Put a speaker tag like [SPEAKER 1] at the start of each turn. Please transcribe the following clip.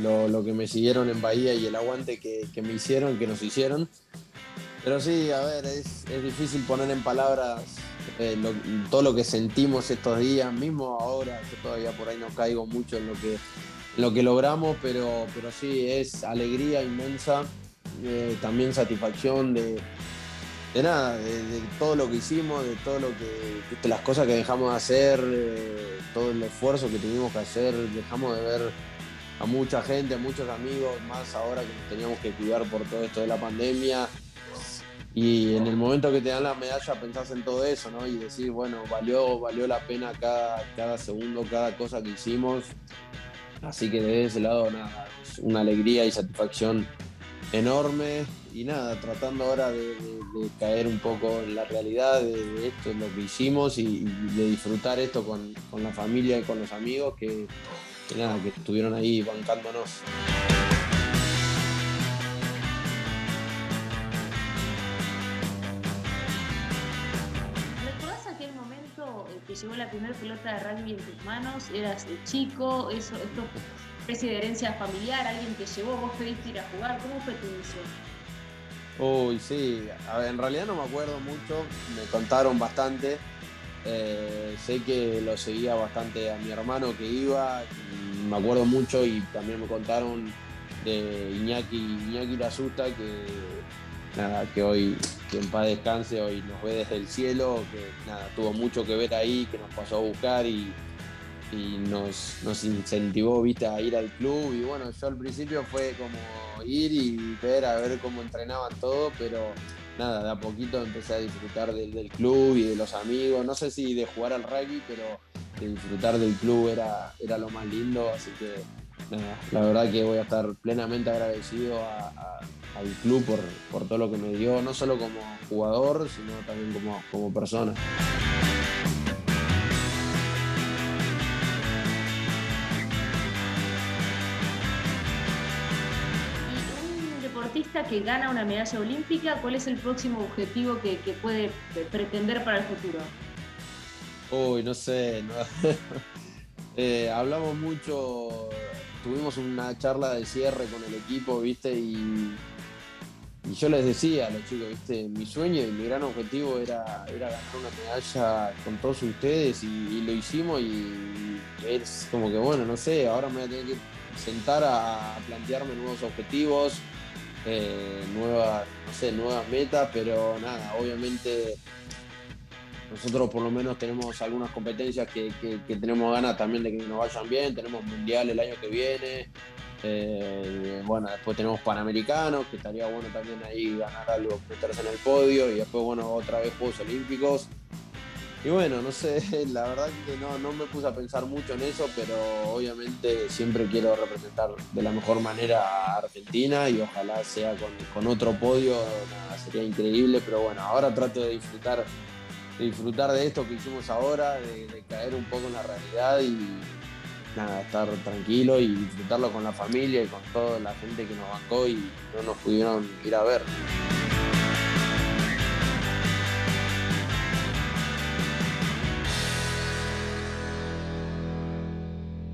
[SPEAKER 1] lo, que me siguieron en Bahía y el aguante que, me hicieron, que nos hicieron. Pero sí, a ver, es, difícil poner en palabras eh, todo lo que sentimos estos días, mismo ahora, yo todavía por ahí no caigo mucho en lo que, lo que logramos, pero, pero sí, es alegría inmensa, eh, también satisfacción de, de nada, de, todo lo que hicimos, de todo lo que, de las cosas que dejamos de hacer, eh, todo el esfuerzo que tuvimos que hacer, dejamos de ver a mucha gente, a muchos amigos, más ahora que nos teníamos que cuidar por todo esto de la pandemia. Y en el momento que te dan la medalla pensás en todo eso, ¿no? Y decir, bueno, valió, valió la pena cada, cada segundo, cada cosa que hicimos. Así que desde ese lado, una alegría y satisfacción enorme y nada, tratando ahora de, caer un poco en la realidad de, esto, de lo que hicimos y, de disfrutar esto con, la familia y con los amigos que, nada, que estuvieron ahí bancándonos.
[SPEAKER 2] ¿Recordás aquel momento que llegó la primera pelota de rugby en tus manos? ¿Eras chico? Eso, esto especie de herencia familiar, alguien que llevó, vos pediste ir a jugar, ¿cómo fue tu inicio?
[SPEAKER 1] Uy, sí, en realidad no me acuerdo mucho, me contaron bastante. Eh, sé que lo seguía bastante a mi hermano que iba, me acuerdo mucho y también me contaron de Iñaki, Iñaki Lasusta, que nada, que hoy, que en paz descanse, hoy nos ve desde el cielo, que nada, tuvo mucho que ver ahí, que nos pasó a buscar y, y nos, nos incentivó a ir al club. Y bueno, yo al principio fue como ir y ver a ver cómo entrenaban todo, pero nada, de a poquito empecé a disfrutar del, club y de los amigos, no sé si de jugar al rugby, pero de disfrutar del club era, era lo más lindo, así que nada, la verdad que voy a estar plenamente agradecido al club por, por todo lo que me dio, no solo como jugador, sino también como, como persona.
[SPEAKER 2] Que gana una medalla olímpica, ¿cuál es el próximo objetivo que, puede pretender para el futuro?
[SPEAKER 1] Uy, no sé. Eh, hablamos mucho, tuvimos una charla de cierre con el equipo, ¿viste? Y, yo les decía a los chicos, ¿viste? Mi sueño y mi gran objetivo era, ganar una medalla con todos ustedes y, lo hicimos y es como que, bueno, no sé, ahora me voy a tener que sentar a plantearme nuevos objetivos, eh, nuevas, no sé, nuevas metas, pero nada, obviamente nosotros por lo menos tenemos algunas competencias que, tenemos ganas también de que nos vayan bien, tenemos mundial el año que viene, eh, bueno, después tenemos Panamericanos, que estaría bueno también ahí ganar algo, meterse en el podio, y después, bueno, otra vez Juegos Olímpicos. Y bueno, no sé, la verdad que no, no me puse a pensar mucho en eso, pero obviamente siempre quiero representar de la mejor manera a Argentina y ojalá sea con, otro podio, sería increíble, pero bueno, ahora trato de disfrutar, de disfrutar de esto que hicimos ahora, de, caer un poco en la realidad y nada, estar tranquilo y disfrutarlo con la familia y con toda la gente que nos bancó y no nos pudieron ir a ver.